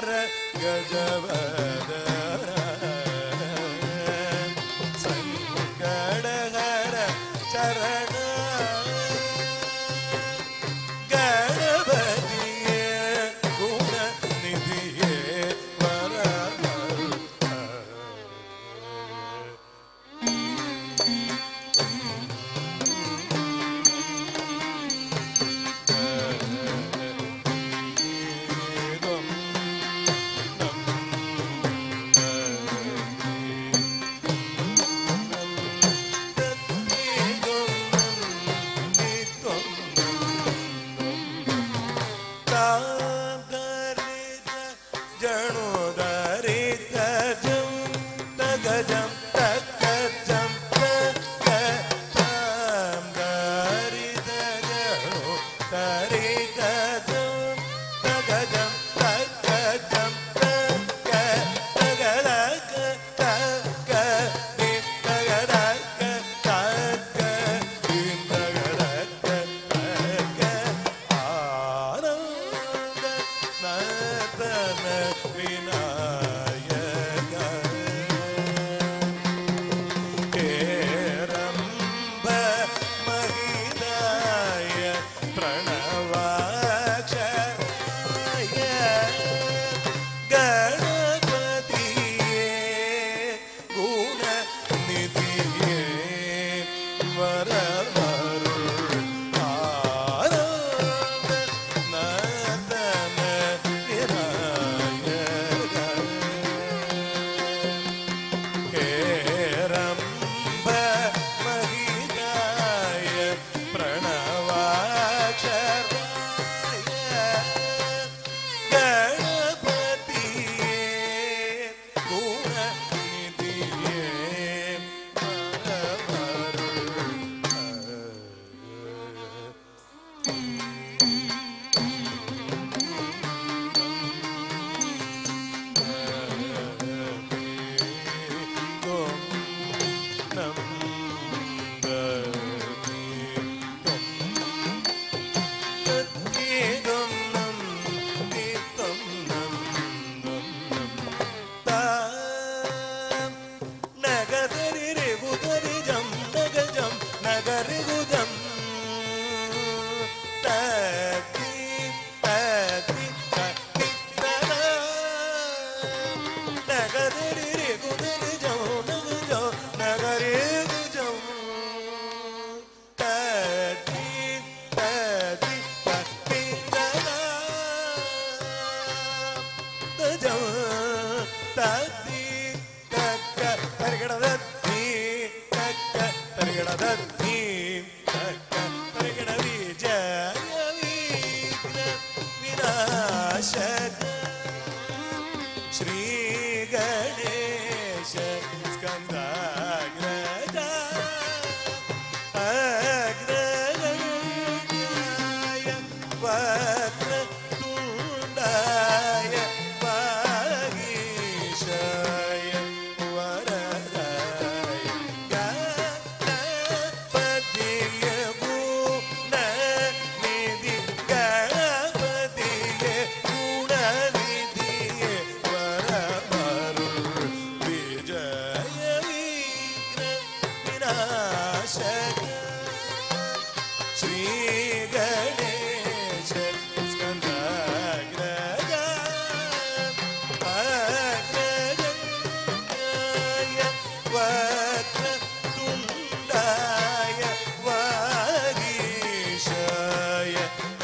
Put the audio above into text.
गजव ਜਣੋ ತತ್ತಿ ತಕ್ಕ ತರಗಡದ ತಕ್ಕ ತರಗಡದ ನೀ Yeah.